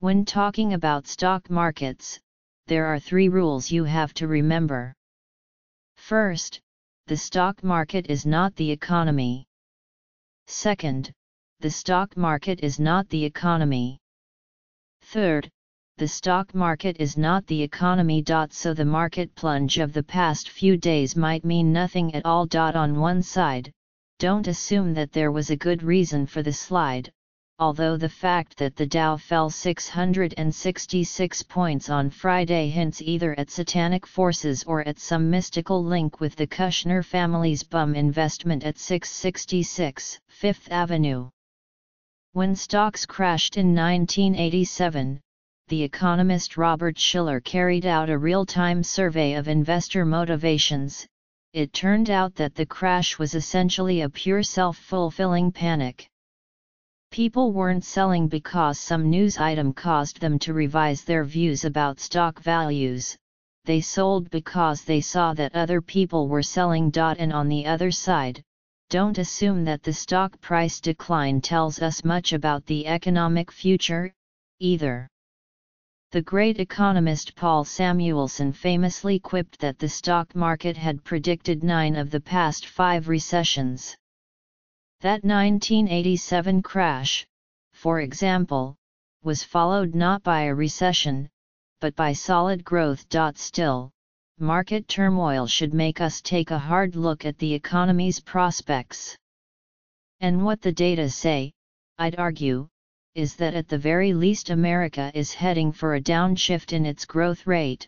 When talking about stock markets, there are three rules you have to remember. First, the stock market is not the economy. Second, the stock market is not the economy. Third, the stock market is not the economy. So the market plunge of the past few days might mean nothing at all. On one side, don't assume that there was a good reason for the slide, although the fact that the Dow fell 666 points on Friday hints either at satanic forces or at some mystical link with the Kushner family's bum investment at 666 Fifth Avenue. When stocks crashed in 1987, the economist Robert Shiller carried out a real-time survey of investor motivations. It turned out that the crash was essentially a pure self-fulfilling panic. People weren't selling because some news item caused them to revise their views about stock values, they sold because they saw that other people were selling. And on the other side, don't assume that the stock price decline tells us much about the economic future, either. The great economist Paul Samuelson famously quipped that the stock market had predicted nine of the past five recessions. That 1987 crash, for example, was followed not by a recession, but by solid growth. Still, market turmoil should make us take a hard look at the economy's prospects. And what the data say, I'd argue, is that at the very least America is heading for a downshift in its growth rate,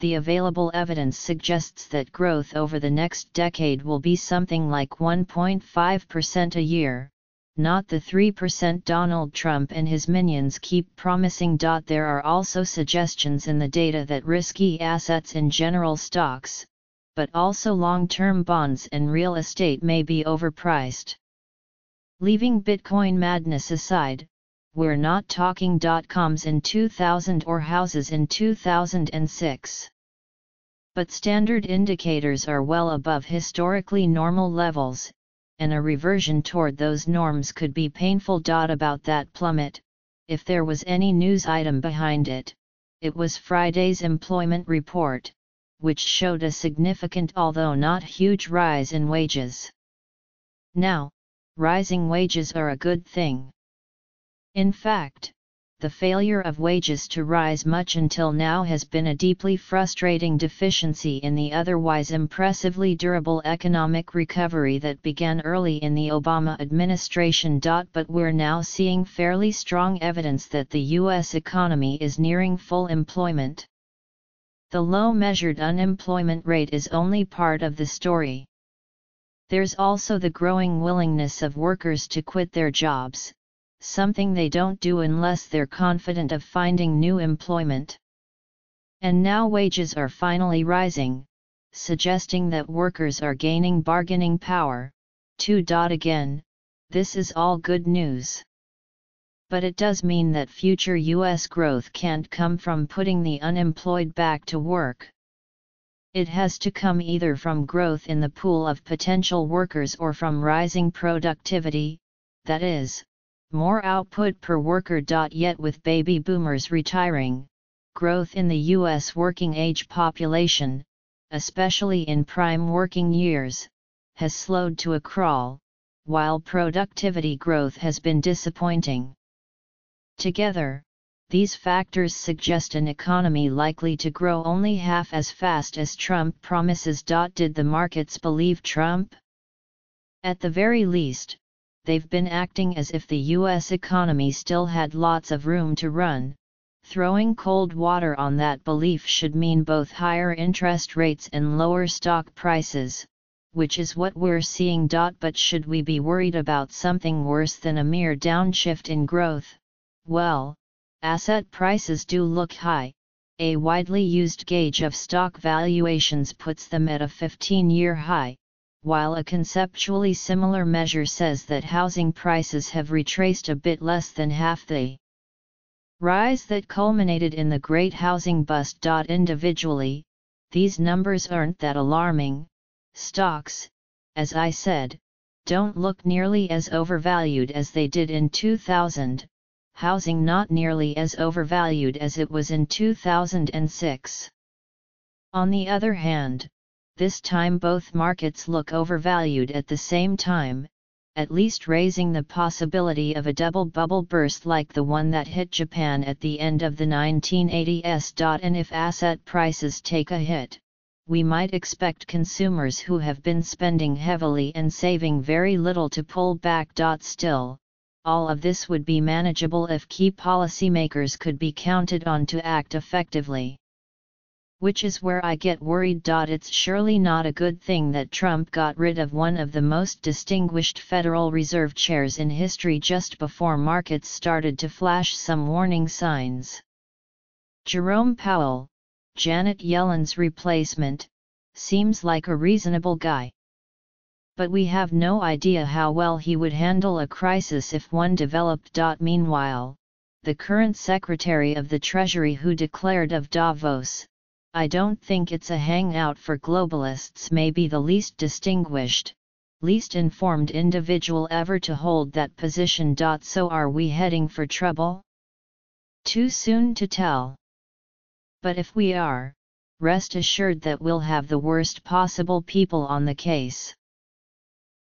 the available evidence suggests that growth over the next decade will be something like 1.5% a year, not the 3% Donald Trump and his minions keep promising. There are also suggestions in the data that risky assets in general stocks, but also long-term bonds and real estate may be overpriced. Leaving Bitcoin madness aside, we're not talking dot-coms in 2000 or houses in 2006. But standard indicators are well above historically normal levels, and a reversion toward those norms could be painful. About that plummet, if there was any news item behind it, it was Friday's employment report, which showed a significant although not huge rise in wages. Now, rising wages are a good thing. In fact, the failure of wages to rise much until now has been a deeply frustrating deficiency in the otherwise impressively durable economic recovery that began early in the Obama administration. But we're now seeing fairly strong evidence that the U.S. economy is nearing full employment. The low measured unemployment rate is only part of the story. There's also the growing willingness of workers to quit their jobs, something they don't do unless they're confident of finding new employment. And now wages are finally rising, suggesting that workers are gaining bargaining power. 2. Again, this is all good news. But it does mean that future US growth can't come from putting the unemployed back to work. It has to come either from growth in the pool of potential workers or from rising productivity, that is, more output per worker. Yet with baby boomers retiring, growth in the U.S. working age population, especially in prime working years, has slowed to a crawl, while productivity growth has been disappointing. Together, these factors suggest an economy likely to grow only half as fast as Trump promises. Did the markets believe Trump? At the very least, they've been acting as if the US economy still had lots of room to run. Throwing cold water on that belief should mean both higher interest rates and lower stock prices, which is what we're seeing. But should we be worried about something worse than a mere downshift in growth? Well, asset prices do look high. A widely used gauge of stock valuations puts them at a 15 year high, while a conceptually similar measure says that housing prices have retraced a bit less than half the rise that culminated in the Great Housing Bust. Individually, these numbers aren't that alarming. Stocks, as I said, don't look nearly as overvalued as they did in 2000. housing not nearly as overvalued as it was in 2006. On the other hand, this time both markets look overvalued at the same time, at least raising the possibility of a double bubble burst like the one that hit Japan at the end of the 1980s. And if asset prices take a hit, we might expect consumers who have been spending heavily and saving very little to pull back. Still, all of this would be manageable if key policymakers could be counted on to act effectively which is where I get worried. It's surely not a good thing that Trump got rid of one of the most distinguished Federal Reserve chairs in history just before markets started to flash some warning signs. Jerome Powell, Janet Yellen's replacement, seems like a reasonable guy. But we have no idea how well he would handle a crisis if one developed. Meanwhile, the current Secretary of the Treasury who declared of Davos, I don't think it's a hangout for globalists may be the least distinguished, least informed individual ever to hold that position. So are we heading for trouble? Too soon to tell. But if we are, rest assured that we'll have the worst possible people on the case.